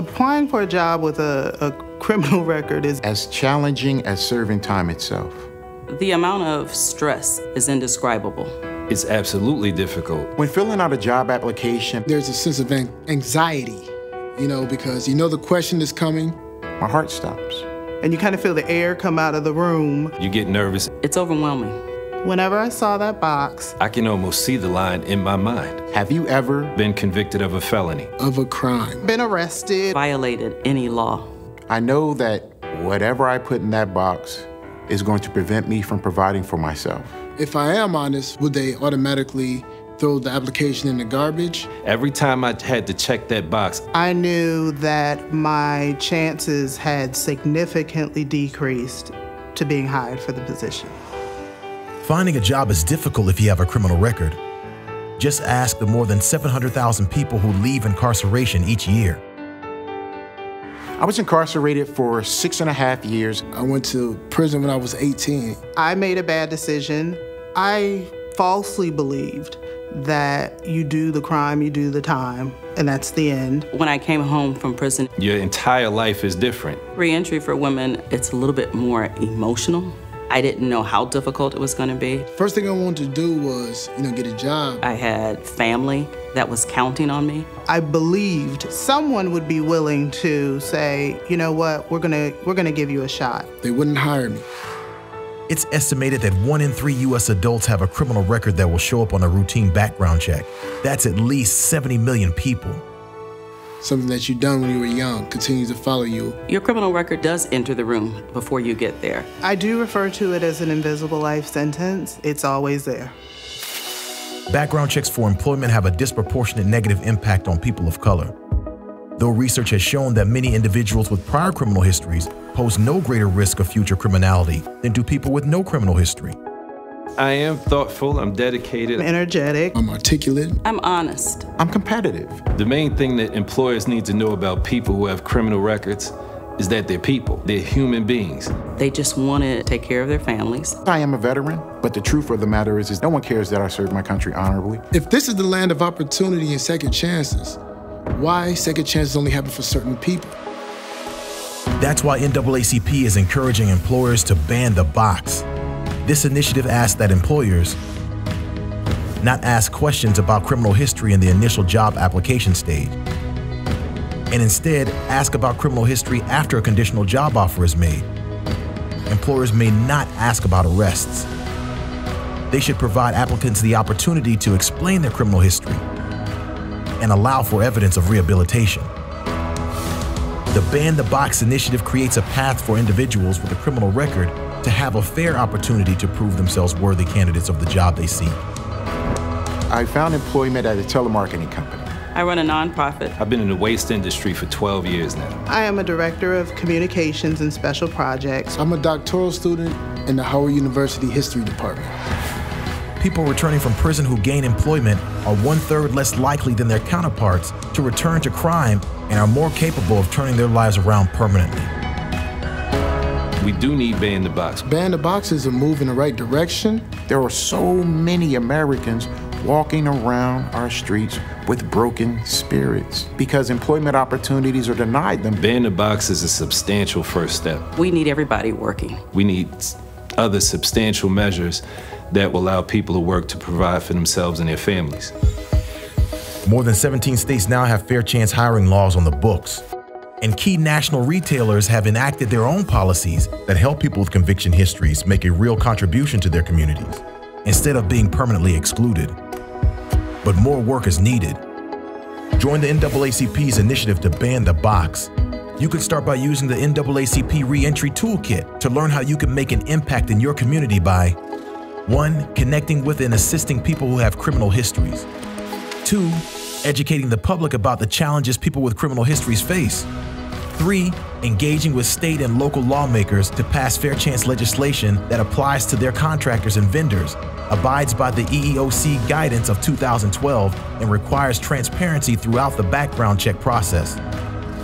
Applying for a job with a, a criminal record is as challenging as serving time itself. The amount of stress is indescribable. It's absolutely difficult. When filling out a job application, there's a sense of anxiety, you know, because you know the question is coming. My heart stops. And you kind of feel the air come out of the room. You get nervous. It's overwhelming. Whenever I saw that box, I can almost see the line in my mind. Have you ever been convicted of a felony? Of a crime? Been arrested? Violated any law? I know that whatever I put in that box is going to prevent me from providing for myself. If I am honest, would they automatically throw the application in the garbage? Every time I had to check that box, I knew that my chances had significantly decreased to being hired for the position. Finding a job is difficult if you have a criminal record. Just ask the more than 700,000 people who leave incarceration each year. I was incarcerated for six and a half years. I went to prison when I was 18. I made a bad decision. I falsely believed that you do the crime, you do the time, and that's the end. When I came home from prison, your entire life is different. Reentry for women, it's a little bit more emotional. I didn't know how difficult it was going to be. First thing I wanted to do was, you know, get a job. I had family that was counting on me. I believed someone would be willing to say, you know what, we're gonna we're gonna give you a shot. They wouldn't hire me. It's estimated that one in three U.S. adults have a criminal record that will show up on a routine background check. That's at least 70 million people something that you done when you were young continues to follow you. Your criminal record does enter the room before you get there. I do refer to it as an invisible life sentence. It's always there. Background checks for employment have a disproportionate negative impact on people of color. Though research has shown that many individuals with prior criminal histories pose no greater risk of future criminality than do people with no criminal history. I am thoughtful, I'm dedicated. I'm energetic. I'm articulate. I'm honest. I'm competitive. The main thing that employers need to know about people who have criminal records is that they're people, they're human beings. They just want to take care of their families. I am a veteran, but the truth of the matter is, is no one cares that I served my country honorably. If this is the land of opportunity and second chances, why second chances only happen for certain people? That's why NAACP is encouraging employers to ban the box this initiative asks that employers not ask questions about criminal history in the initial job application stage, and instead ask about criminal history after a conditional job offer is made. Employers may not ask about arrests. They should provide applicants the opportunity to explain their criminal history and allow for evidence of rehabilitation. The Ban the Box initiative creates a path for individuals with a criminal record to have a fair opportunity to prove themselves worthy candidates of the job they seek. I found employment at a telemarketing company. I run a nonprofit. I've been in the waste industry for 12 years now. I am a director of communications and special projects. I'm a doctoral student in the Howard University History Department. People returning from prison who gain employment are one third less likely than their counterparts to return to crime and are more capable of turning their lives around permanently. We do need Ban the Box. Ban the Box is a move in the right direction. There are so many Americans walking around our streets with broken spirits because employment opportunities are denied them. Ban the Box is a substantial first step. We need everybody working. We need other substantial measures that will allow people to work to provide for themselves and their families. More than 17 states now have fair chance hiring laws on the books and key national retailers have enacted their own policies that help people with conviction histories make a real contribution to their communities instead of being permanently excluded. But more work is needed. Join the NAACP's initiative to ban the box. You could start by using the NAACP Reentry Toolkit to learn how you can make an impact in your community by 1. Connecting with and assisting people who have criminal histories. 2. Educating the public about the challenges people with criminal histories face. Three, engaging with state and local lawmakers to pass fair chance legislation that applies to their contractors and vendors, abides by the EEOC guidance of 2012, and requires transparency throughout the background check process.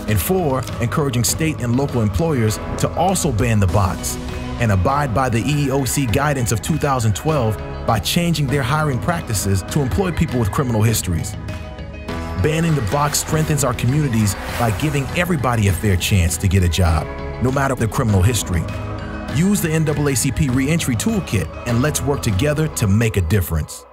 And four, encouraging state and local employers to also ban the box and abide by the EEOC guidance of 2012 by changing their hiring practices to employ people with criminal histories. Banning the box strengthens our communities by giving everybody a fair chance to get a job, no matter their criminal history. Use the NAACP Reentry Toolkit and let's work together to make a difference.